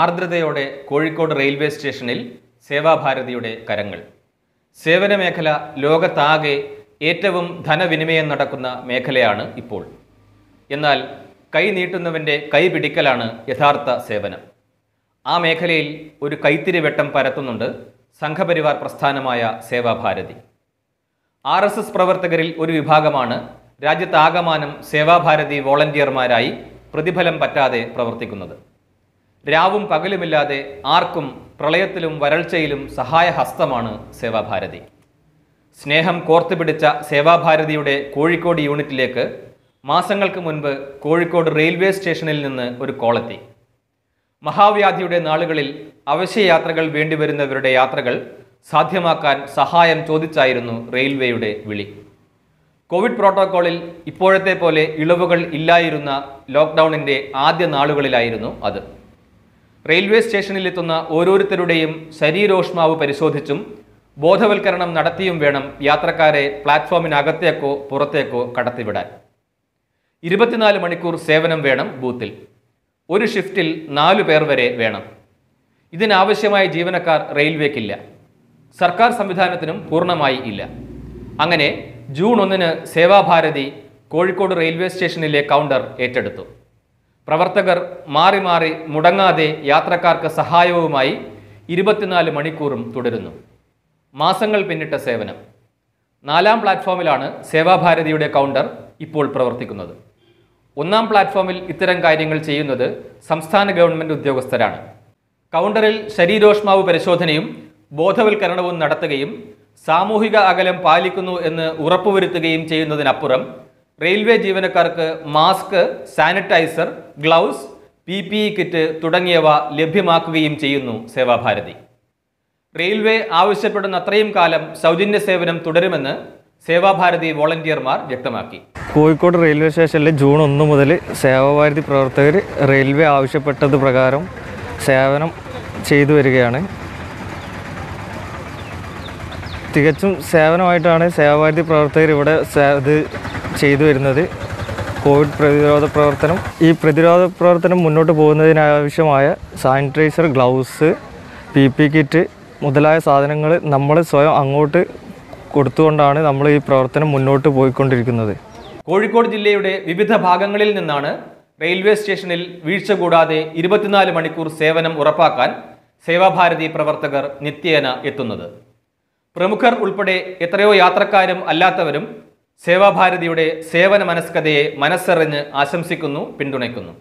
ആർദ്രതയോടെ Kozhikode railway സ്റ്റേഷനിൽ സേവാഭാരതിയുടെ കരങ്ങൾ. സേവന മേഖല ലോകത്താകെ ഏറ്റവും ധനവിനിമയം നടക്കുന്ന മേഖലയാണ് ഇപ്പോൾ. എന്നാൽ കൈ നീട്ടുന്നവന്റെ കൈ പിടിക്കലാണ് യഥാർത്ഥ സേവനം. ആ മേഖലയിൽ ഒരു കൈത്തിരി വെട്ടം പരത്തുന്നുണ്ട് സംഘപരിവാർ പ്രസ്ഥാനമായ സേവാഭാരതി. ആർ എസ് എസ് പ്രവർത്തകരിൽ ഒരു വിഭാഗമാണ് രാജ്യത്താകമാനം സേവാഭാരതി വോളണ്ടിയർമാരായി പ്രതിഫലം പറ്റാതെ പ്രവർത്തിക്കുന്നത്. രാവും പകലുമില്ലാതെ ആർക്കും പ്രളയത്തിലും വരൾച്ചയിലും സഹായഹസ്തമാണ് സേവാഭാരതി. സ്നേഹം കോർത്തുപിടിച്ച സേവാഭാരതിയുടെ കോഴിക്കോട് യൂണിറ്റിലേക്ക് മാസങ്ങൾക്ക് മുൻപ് കോഴിക്കോട് റെയിൽവേ സ്റ്റേഷനിൽ നിന്ന് ഒരു കോളെത്തി. മഹാവ്യാധിയുടെ നാളുകളിൽ അവശ്യയാത്രകൾ വേണ്ടിവരുന്നവരുടെ യാത്രകൾ സാധ്യമാക്കാൻ സഹായം ചോദിച്ചായിരുന്നു റെയിൽവേയുടെ വിളി. കോവിഡ് പ്രോട്ടോക്കോളിൽ ഇപ്പോഴത്തെ പോലെ ഇളവുകൾ ഇല്ലായിരുന്ന ലോക്ക്ഡൗണിന്റെ ആദ്യ നാളുകളിലായിരുന്നു അത്. റെയിൽവേ സ്റ്റേഷനിലെത്തുന്ന ഓരോരുത്തരുടെയും ശരീരോഷ്മാവ് പരിശോധിച്ചും ബോധവൽക്കരണം നടത്തിയും വേണം യാത്രക്കാരെ പ്ലാറ്റ്ഫോമിനകത്തേക്കോ പുറത്തേക്കോ കടത്തിവിടാൻ. ഇരുപത്തിനാല് മണിക്കൂർ സേവനം വേണം ബൂത്തിൽ. ഒരു ഷിഫ്റ്റിൽ നാലു പേർ വരെ വേണം. ഇതിനാവശ്യമായ ജീവനക്കാർ റെയിൽവേക്കില്ല. സർക്കാർ സംവിധാനത്തിനും പൂർണമായി ഇല്ല. അങ്ങനെ ജൂൺ ഒന്നിന് സേവാഭാരതി കോഴിക്കോട് റെയിൽവേ സ്റ്റേഷനിലെ കൗണ്ടർ ഏറ്റെടുത്തു. പ്രവർത്തകർ മാറി മാറി മുടങ്ങാതെ യാത്രക്കാർക്ക് സഹായവുമായി ഇരുപത്തിനാല് മണിക്കൂറും തുടരുന്നു. മാസങ്ങൾ പിന്നിട്ട സേവനം. നാലാം പ്ലാറ്റ്ഫോമിലാണ് സേവാഭാരതിയുടെ കൗണ്ടർ ഇപ്പോൾ പ്രവർത്തിക്കുന്നത്. ഒന്നാം പ്ലാറ്റ്ഫോമിൽ ഇത്തരം കാര്യങ്ങൾ ചെയ്യുന്നത് സംസ്ഥാന ഗവൺമെന്റ് ഉദ്യോഗസ്ഥരാണ്. കൗണ്ടറിൽ ശരീരോഷ്മാവ് പരിശോധനയും ബോധവൽക്കരണവും നടത്തുകയും സാമൂഹിക അകലം പാലിക്കുന്നു എന്ന് ഉറപ്പുവരുത്തുകയും ചെയ്യുന്നതിനപ്പുറം റെയിൽവേ ജീവനക്കാർക്ക് mask sanitiser gloves P P E kit തുടങ്ങിയവ ലഭ്യമാക്കുകയും ചെയ്യുന്നു സേവാഭാരതി. റെയിൽവേ ആവശ്യപ്പെടുന്ന അത്രയും കാലം സൗജന്യ സേവനം തുടരുമെന്ന് സേവാഭാരതി വോളണ്ടിയർമാർ വ്യക്തമാക്കി. കോഴിക്കോട് റെയിൽവേ സ്റ്റേഷനിൽ ജൂൺ ഒന്ന് മുതൽ സേവാഭാരതി പ്രവർത്തകർ റെയിൽവേ ആവശ്യപ്പെട്ടത് പ്രകാരം സേവനം ചെയ്തു വരികയാണ്. തികച്ചും സേവനമായിട്ടാണ് സേവാഭാരതി പ്രവർത്തകർ ഇവിടെ ഇത് ചെയ്തു വരുന്നത് കോവിഡ് പ്രതിരോധ പ്രവർത്തനം. ഈ പ്രതിരോധ പ്രവർത്തനം മുന്നോട്ട് പോകുന്നതിനാവശ്യമായ sanitiser gloves P P kit മുതലായ സാധനങ്ങൾ നമ്മൾ സ്വയം അങ്ങോട്ട് കൊടുത്തുകൊണ്ടാണ് നമ്മൾ ഈ പ്രവർത്തനം മുന്നോട്ട് പോയിക്കൊണ്ടിരിക്കുന്നത്. കോഴിക്കോട് ജില്ലയുടെ വിവിധ ഭാഗങ്ങളിൽ നിന്നാണ് റെയിൽവേ സ്റ്റേഷനിൽ വീഴ്ച കൂടാതെ ഇരുപത്തിനാല് മണിക്കൂർ സേവനം ഉറപ്പാക്കാൻ സേവാഭാരതി പ്രവർത്തകർ നിത്യേന എത്തുന്നത്. പ്രമുഖർ ഉൾപ്പെടെ എത്രയോ യാത്രക്കാരും അല്ലാത്തവരും സേവാഭാരതിയുടെ സേവന മനസ്കഥയെ മനസ്സറിഞ്ഞ് ആശംസിക്കുന്നു പിന്തുണയ്ക്കുന്നു.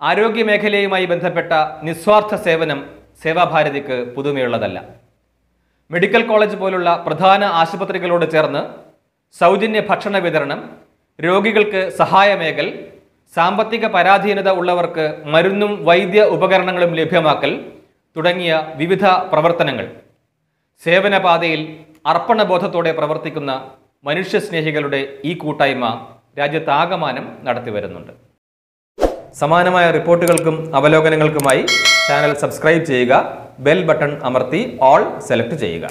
ആരോഗ്യമേഖലയുമായി ബന്ധപ്പെട്ട നിസ്വാർത്ഥ സേവനം സേവാഭാരതിക്ക് പുതുമയുള്ളതല്ല. മെഡിക്കൽ കോളേജ് പോലുള്ള പ്രധാന ആശുപത്രികളോട് ചേർന്ന് സൗജന്യ ഭക്ഷണ വിതരണം രോഗികൾക്ക് സഹായമേകൽ സാമ്പത്തിക പരാധീനത ഉള്ളവർക്ക് മരുന്നും വൈദ്യ ഉപകരണങ്ങളും ലഭ്യമാക്കൽ തുടങ്ങിയ വിവിധ പ്രവർത്തനങ്ങൾ. സേവനപാതയിൽ അർപ്പണബോധത്തോടെ പ്രവർത്തിക്കുന്ന മനുഷ്യസ്നേഹികളുടെ ഈ കൂട്ടായ്മ രാജ്യത്താകമാനം നടത്തിവരുന്നുണ്ട് സമാനമായ റിപ്പോർട്ടുകൾക്കും അവലോകനങ്ങൾക്കുമായി ചാനൽ സബ്സ്ക്രൈബ് ചെയ്യുക ബെൽ ബട്ടൺ അമർത്തി ഓൾ സെലക്ട് ചെയ്യുക.